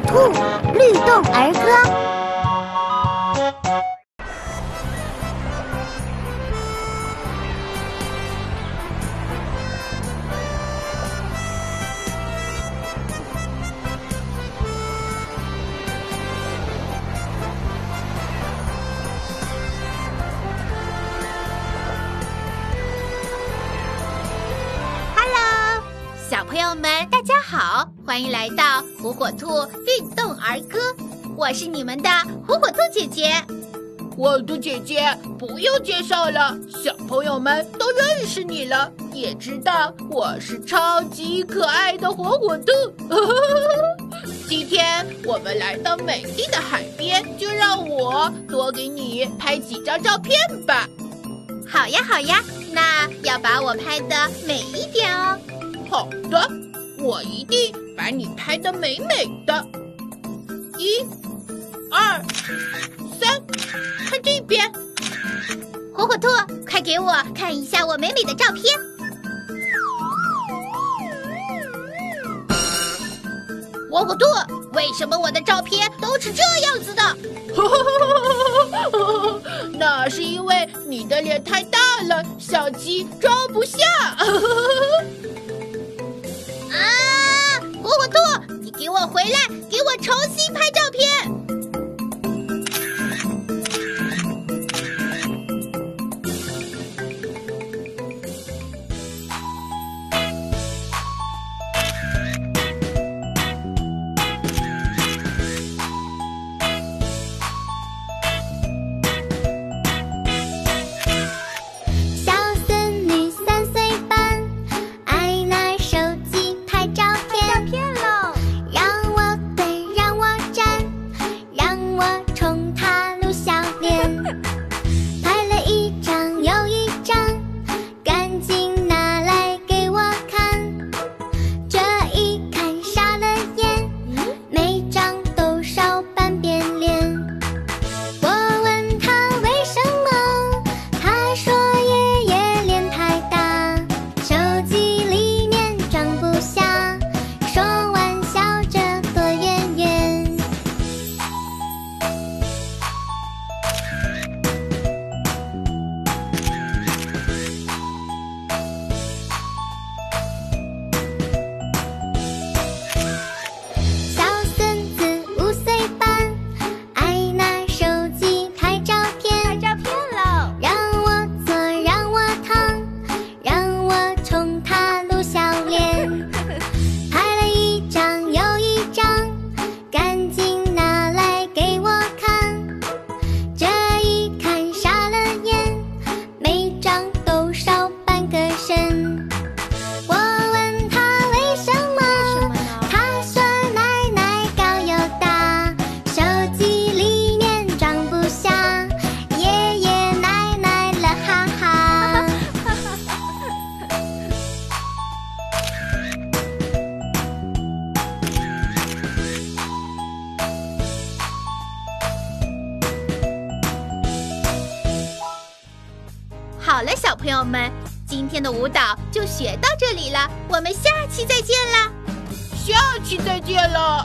兔律动儿歌。小朋友们，大家好，欢迎来到火火兔运动儿歌。我是你们的火火兔姐姐。火兔姐姐不用介绍了，小朋友们都认识你了，也知道我是超级可爱的火火兔。今天我们来到美丽的海边，就让我多给你拍几张照片吧。好呀，好呀，那要把我拍的美一点哦。好的，我一定把你拍的美美的。一、二、三，看这边。火火兔，快给我看一下我美美的照片。火火兔，为什么我的照片都是这样子的？那是因为你的脸太大了，相机装不下。回来！给我重新拍好了，小朋友们，今天的舞蹈就学到这里了，我们下期再见了！下期再见了。